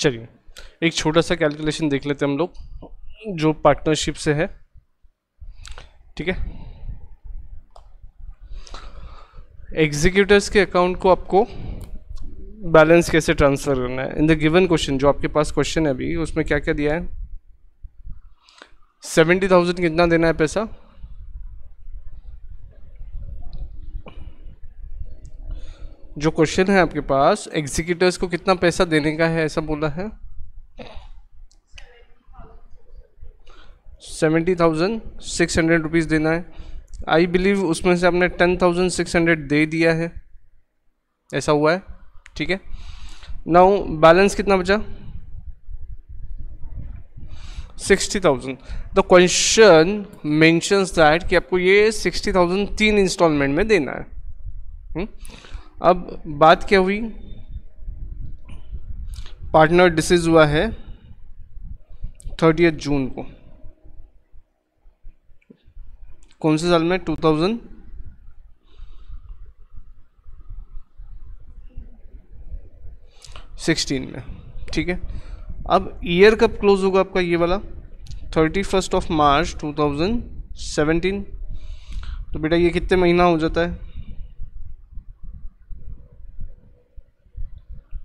चलिए, एक छोटा सा कैलकुलेशन देख लेते हैं हम लोग, जो पार्टनरशिप से है, ठीक है? एग्जीक्यूटिव्स के अकाउंट को आपको बैलेंस कैसे ट्रांसफ़र करना है? इन द गिवन क्वेश्चन जो आपके पास क्वेश्चन है अभी, उसमें क्या क्या दिया है? सेवेंटी थाउज़ेंड कितना देना है पैसा? जो क्वेश्चन है आपके पास एग्जीक्यूटिव्स को कितना पैसा देने का है, ऐसा बोला है? Seventy thousand six hundred rupees देना है। आई बिलीव उसमें से आपने टेन थाउज़ेंड सिक्स हंड्रेड दे दिया है। ऐसा हुआ है, ठीक है? नाउ बैलेंस कितना बचा? Sixty thousand the question mentions that कि आपको ये सिक्सटी थाउज़ेंड तीन इंस्टॉलमेंट में देना है। हुँ? अब बात क्या हुई? पार्टनर डिसीज हुआ है थर्टी जून को। कौन से साल में? टू थाउज़ेंड सिक्सटीन में। ठीक है? अब ईयर कब क्लोज होगा आपका ये वाला? Thirty first of March two thousand seventeen तो बेटा ये कितने महीना हो जाता है?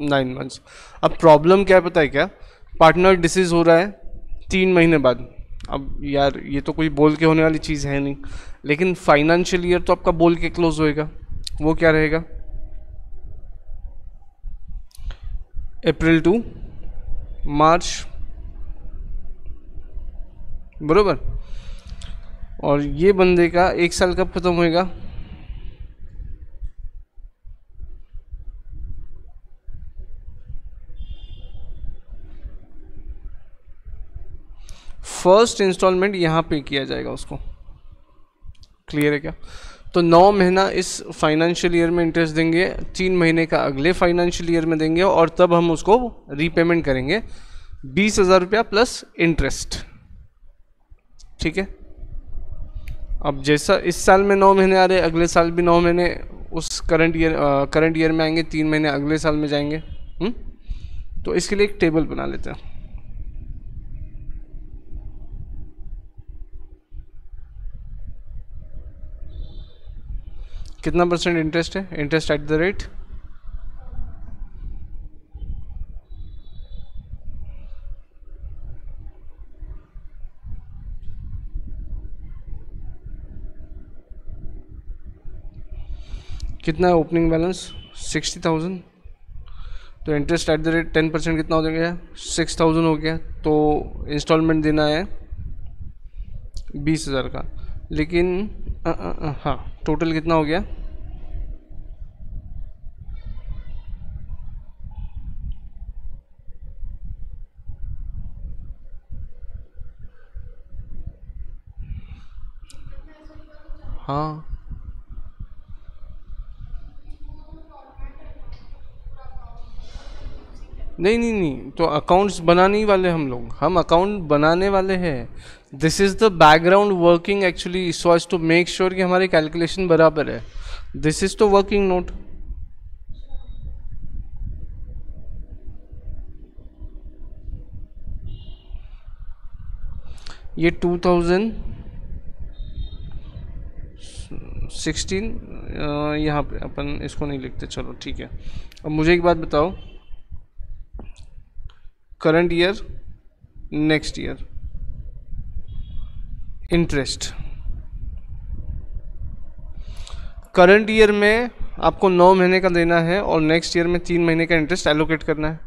नाइन मंथ्स अब प्रॉब्लम क्या पता है क्या? पार्टनर डिसीज हो रहा है, तीन महीने बाद। अब यार, ये तो कोई बोल के होने वाली चीज़ है नहीं। लेकिन फाइनेंशियल ईयर तो आपका बोल के क्लोज होएगा। वो क्या रहेगा? अप्रैल टू मार्च बरोबर? और ये बंदे का एक साल कब ख़त्म होएगा? फ़र्स्ट इंस्टॉलमेंट यहाँ पे किया जाएगा उसको। क्लियर है क्या? तो नौ महीना इस फाइनेंशियल ईयर में इंटरेस्ट देंगे, तीन महीने का अगले फाइनेंशियल ईयर में देंगे और तब हम उसको रीपेमेंट करेंगे। बीस हज़ार रुपया प्लस इंटरेस्ट ठीक है? अब जैसा इस साल में नौ महीने आ रहे अगले साल भी नौ महीने उस करंट ईयर करंट ईयर में आएँगे, तीन महीने अगले साल में जाएँगे। हुँ? हम्म? तो इसके लिए एक टेबल बना लेते हैं। कितना परसेंट इंटरेस्ट है? इंटरेस्ट एट द रेट कितना है ओपनिंग बैलेंस सिक्सटी थाउज़ेंड तो interest at the rate ten percent कितना हो गया सिक्स थाउज़ेंड हो गया। तो इंस्टॉलमेंट देना है बीस हज़ार का। लेकिन हाँ। टोटल कितना हो गया? हाँ। नहीं नहीं नहीं तो अकाउंट्स बनाने ही वाले हम लोग। हम अकाउंट बनाने वाले हैं। This is the background working actually so as to make sure कि हमारे कैलकुलेशन बराबर है। दिस इज़ तो वर्किंग नोट ये टू थाउज़ेंड सिक्सटीन यहाँ पे अपन इसको नहीं लिखते, चलो, ठीक है। अब मुझे एक बात बताओ। Current year next year interest current year में आपको नौ महीने का देना है और नेक्स्ट ईयर में तीन महीने का इंटरेस्ट एलोकेट करना है।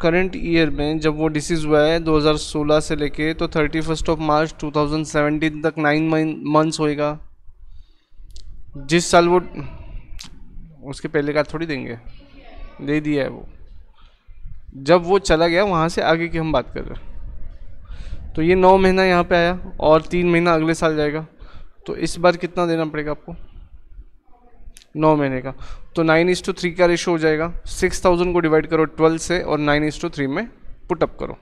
करंट ईयर में जब वो डिसीज हुआ है 2016 से लेके तो थर्टी फ़र्स्ट ऑफ़ मार्च 2017 तक नाइन मंथ्स होएगा। जिस साल वो, उसके पहले का थोड़ी देंगे। दे दिया है वो। जब वो चला गया, वहाँ से आगे की हम बात कर रहे हैं। तो ये नौ महीना यहाँ पे आया और तीन महीना अगले साल जाएगा। तो इस बार कितना देना पड़ेगा आपको? नौ महीने का। तो नाइन इज़ टू थ्री का रेशो हो जाएगा। सिक्स थाउज़ेंड को डिवाइड करो ट्वेल्व से और नाइन इज़ टू थ्री में पुटअप करो।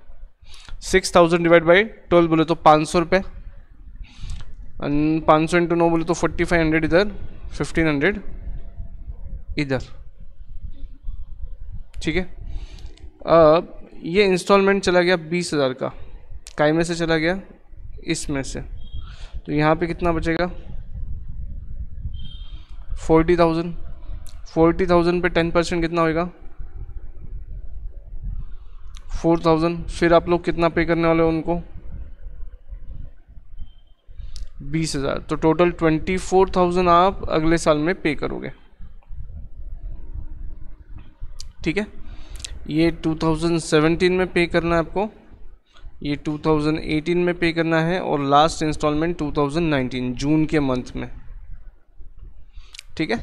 Six thousand divide by twelve बोले तो पाँच सौ रुपये पाँच सौ इंटू नौ बोले तो फोर्टी फाइव हंड्रेड इधर फिफ्टीन हंड्रेड इधर। ठीक है? अब ये इंस्टॉलमेंट चला गया बीस हज़ार का। काय में से चला गया? इसमें से। तो यहाँ पे कितना बचेगा? Forty thousand. फोर्टी थाउज़ेंड पे टेन परसेंट कितना होएगा? Four thousand. फिर आप लोग कितना पे करने वाले हो उनको? बीस हज़ार। तो टोटल ट्वेंटी फोर थाउज़ेंड आप अगले साल में पे करोगे। ठीक है? ये 2017 में पे करना है आपको। ये 2018 में पे करना है और लास्ट इंस्टॉलमेंट 2019 जून के मंथ में। ठीक है?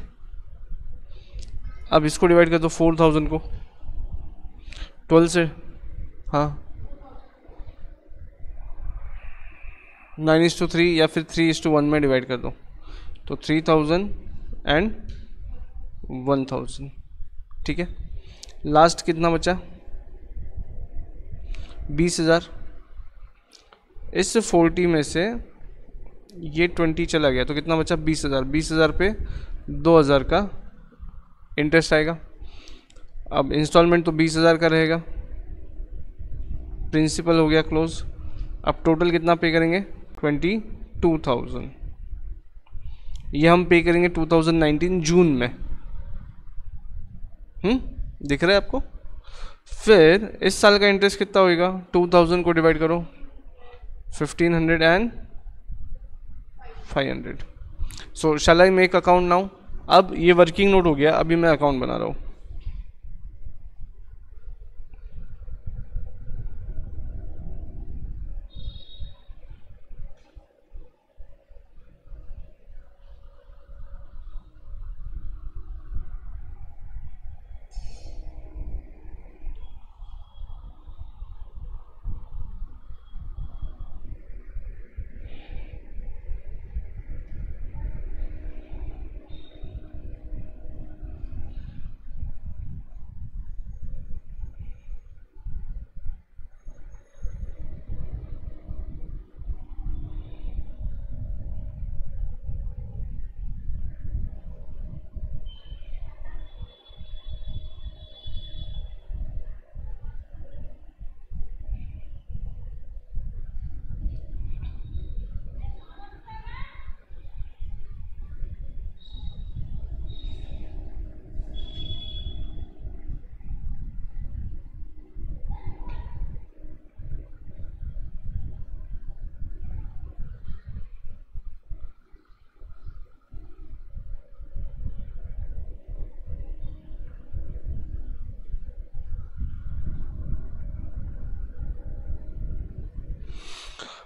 अब इसको डिवाइड कर दो फोर थाउज़ेंड को। ट्वेल्व से हाँ। नाइन इज़ टू थ्री या फिर थ्री इज़ टू वन में डिवाइड कर दो। तो three thousand and one thousand ठीक है? लास्ट कितना बचा? बीस हज़ार। इस फोर्टी में से ये ट्वेंटी चला गया तो कितना बचा? बीस हज़ार। बीस हज़ार पे दो हज़ार का इंटरेस्ट आएगा। अब इंस्टॉलमेंट तो बीस हज़ार का रहेगा। प्रिंसिपल हो गया क्लोज अब टोटल कितना पे करेंगे? ट्वेंटी टू थाउज़ेंड ये हम पे करेंगे टू थाउज़ेंड नाइनटीन जून में। हम्म? दिख रहा है आपको? फिर इस साल का इंटरेस्ट कितना होएगा? टू थाउज़ेंड को डिवाइड करो। Fifteen hundred and five hundred so shall I make account now अब ये वर्किंग नोट हो गया, अभी मैं अकाउंट बना रहा हूँ।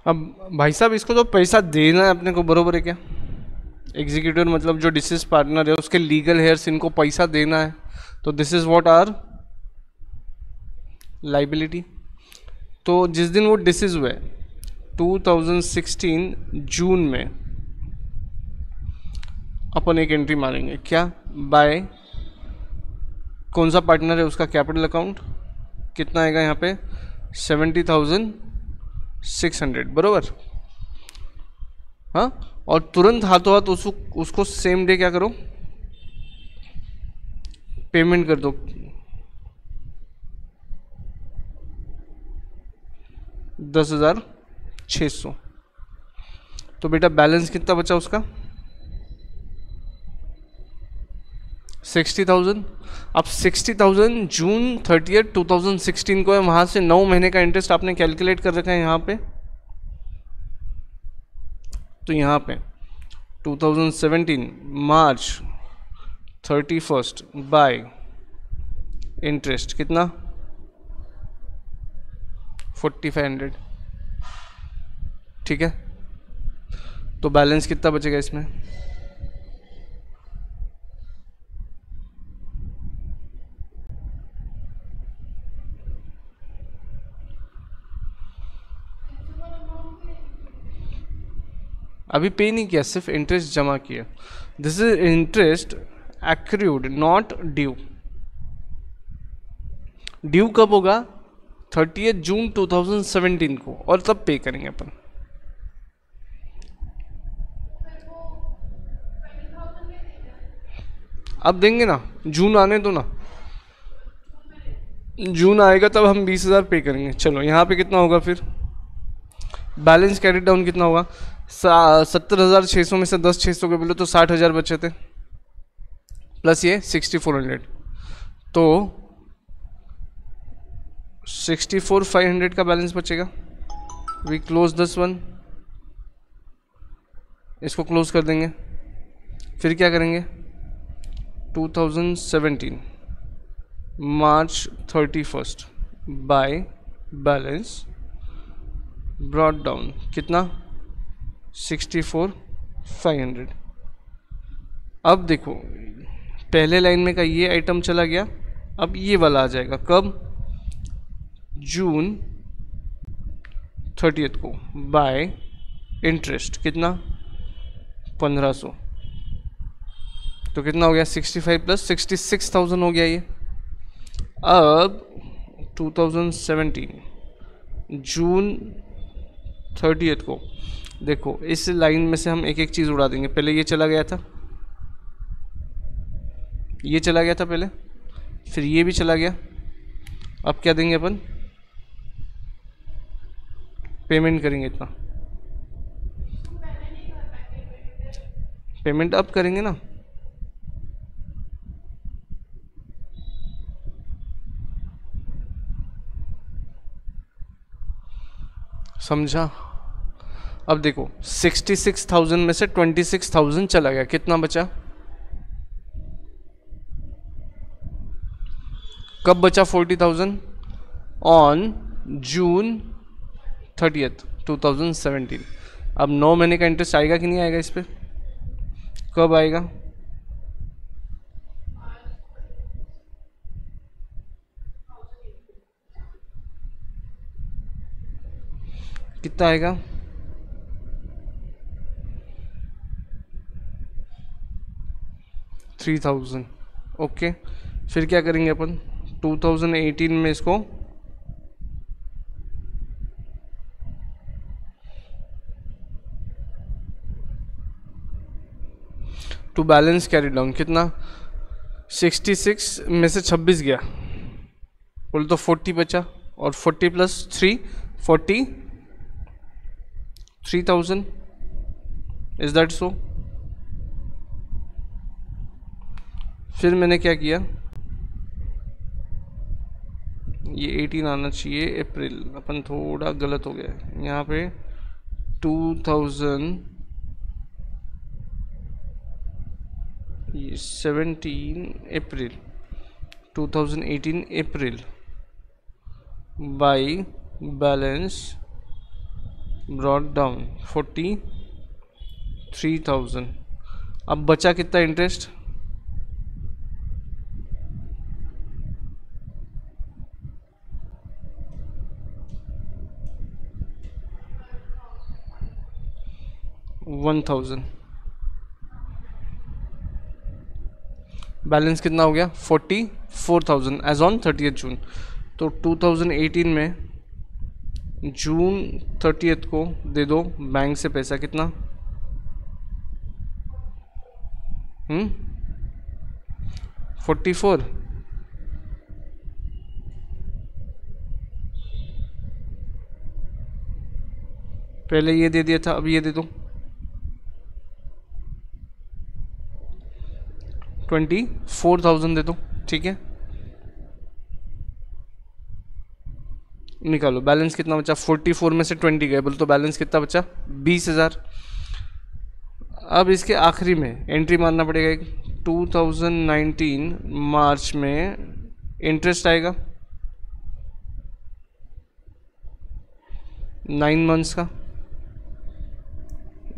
अब भाई साहब, इसको जो पैसा देना है अपने को, बरोबर है क्या? एग्जीक्यूटिव मतलब जो डिसीज पार्टनर है, उसके लीगल हेयर्स इनको पैसा देना है। तो this is what our liability तो जिस दिन वो डिसीज हुए 2016 जून में, अपन एक एंट्री मारेंगे। क्या? बाय कौन सा पार्टनर है उसका कैपिटल अकाउंट कितना आएगा यहाँ पे? सेवेंटी थाउज़ेंड सिक्स हंड्रेड, बरोबर? हाँ? और तुरंत हाथों हाथ उसको उसको सेम डे क्या करो? पेमेंट कर दो। दस हज़ार छः सौ। तो बेटा बैलेंस कितना बचा उसका? Sixty thousand? अब sixty thousand June thirty at two thousand sixteen को है, वहाँ से नौ महीने का इंटरेस्ट आपने कैलकुलेट कर रखा है यहाँ पे। तो यहाँ पे 2017 March thirty first by interest कितना? फोर्टी फाइव हंड्रेड ठीक है? तो बैलेंस कितना बचेगा इसमें? अभी पे नहीं किया, सिर्फ़ इंटरेस्ट जमा किया। This is interest accrued not due due कब होगा? थर्टी जून 2017 को, और तब पे करेंगे अपन। अब देंगे ना जून आने दो ना। जून आएगा, तब हम बीस हज़ार पे करेंगे। चलो, यहाँ पे कितना होगा फिर? बैलेंस कैरी डाउन कितना होगा? सत्तर हज़ार छः सौ में से दस छः सौ के बोले तो साठ हज़ार बचे थे। प्लस ये सिक्सटी फोर हंड्रेड तो सिक्सटी फोर फाइव हंड्रेड का बैलेंस बचेगा। वी क्लोज दस वन इसको क्लोज कर देंगे। फिर क्या करेंगे? 2017 March thirty first by balance brought down कितना? Sixty four, five hundred. अब देखो, पहले लाइन में का ये आइटम चला गया, अब ये वाला आ जाएगा। कब? जून थर्टियथ को बाय इंटरेस्ट कितना? पंद्रह सौ। तो कितना हो गया? Sixty five plus sixty six thousand हो गया ये। अब two thousand seventeen June thirtieth को देखो, इस लाइन में से हम एक एक चीज़ उड़ा देंगे। पहले ये चला गया था। ये चला गया था पहले। फिर ये भी चला गया। अब क्या देंगे अपन? पेमेंट करेंगे इतना। पेमेंट अब करेंगे ना। समझा? अब देखो सिक्सटी सिक्स थाउज़ेंड में से ट्वेंटी सिक्स थाउज़ेंड चला गया। कितना बचा? कब बचा forty thousand on June thirtieth two thousand seventeen अब नौ महीने का इंटरेस्ट आएगा कि नहीं आएगा इस पर कब आएगा? कितना आएगा? थ्री थाउज़ेंड ओके फिर क्या करेंगे अपन? टू थाउज़ेंड एटीन में इसको टू बैलेंस कैरी डाउन कितना? सिक्सटी सिक्स में से छब्बीस गया। बोले तो फोर्टी बचा और forty plus three forty three thousand is that so फिर मैंने क्या किया? ये 18 आना चाहिए अप्रैल अपन थोड़ा गलत हो गया यहाँ पे 2000 ये 17 April 2018 April by balance brought down forty three thousand अब बचा कितना इंटरेस्ट वन थाउज़ेंड। बैलेंस कितना हो गया? Forty four thousand as on thirty June तो टू थाउज़ेंड एटीन में जून थर्टीथ को दे दो बैंक से पैसा कितना? हम्म? Forty four. पहले ये दे दिया था, अब ये दे दो। ट्वेंटी, फोर थाउज़ेंड दे दो, ठीक है? निकालो, बैलेंस कितना बचा? फोर्टी फोर में से ट्वेंटी गए, बोले तो बैलेंस कितना बचा? बीस हज़ार। अब इसके आखिरी में एंट्री मारना पड़ेगा एक। टू थाउज़ेंड नाइनटीन मार्च में इंटरेस्ट आएगा। नाइन मंथ्स का।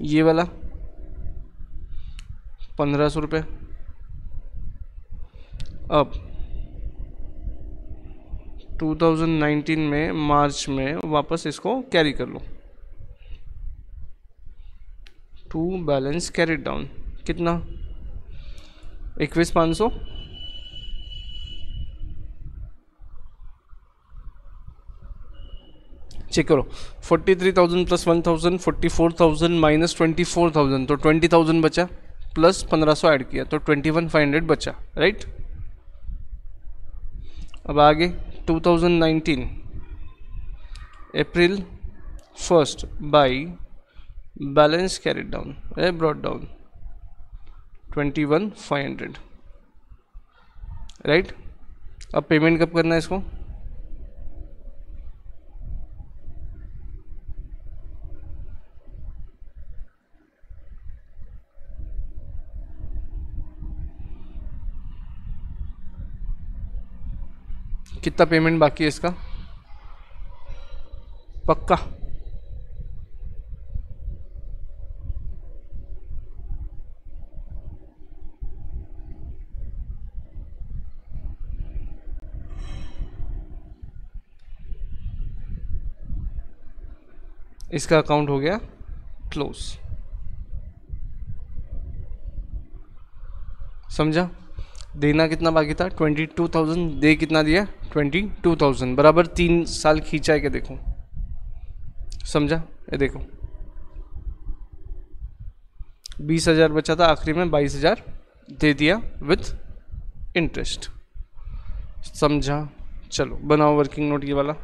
ये वाला, पंद्रह सौ रुपये अब 2019 में, मार्च में वापस इसको कैरी कर लो। टू बैलेंस कैरी डाउन कितना? इक्कीस पाँच सौ? चेक करो forty three thousand plus one thousand forty four thousand minus twenty four thousand तो ट्वेंटी थाउज़ेंड बचा प्लस पंद्रह सौ ऐड किया तो ट्वेंटी वन फाइव हंड्रेड बचा राइट अब आगे 2019 April first by balance carried down a brought down 21500 right अब पेमेंट कब करना है इसको? कितना पेमेंट बाकी है इसका? पक्का? इसका अकाउंट हो गया क्लोज समझा? देना कितना बाकी था? ट्वेंटी टू थाउज़ेंड दे कितना दिया? ट्वेंटी टू थाउज़ेंड बराबर तीन साल खींचा है क्या देखो। समझा? ये देखो। बीस हज़ार बचा था, आखिरी में बाईस हज़ार दे दिया विथ इंटरेस्ट समझा? चलो, बनाओ वर्किंग नोट ये वाला।